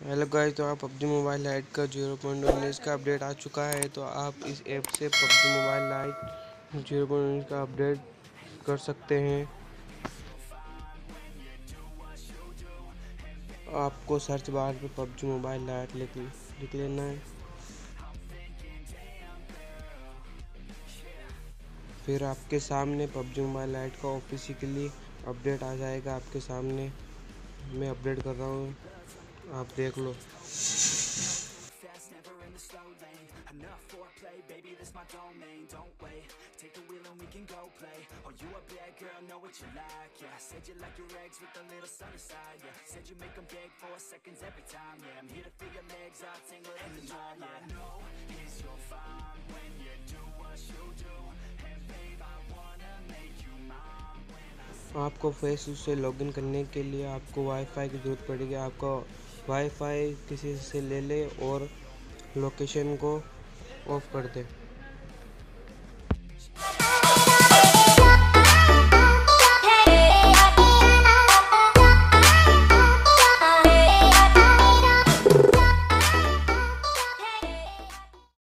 Hello guys तो आप PUBG mobile lite का ज़ीरो पॉइंट उन्नीस का अपडेट आ चुका है तो आप इस ऐप से PUBG mobile lite zero point उन्नीस का अपडेट कर सकते हैं। आपको सर्च बार पे पबजी मोबाइल लाइट लिख लेना है। फिर आपके सामने पबजी मोबाइल लाइट का ऑफिशियली अपडेट आ जाएगा, आपके सामने। मैं अपडेट कर रहा हूँ। आप देख लो। आपको फेसबुक से लॉगिन करने के लिए आपको वाईफाई की ज़रूरत पड़ेगी, आपको वाईफाई किसी से ले ले और लोकेशन को ऑफ़ कर दे।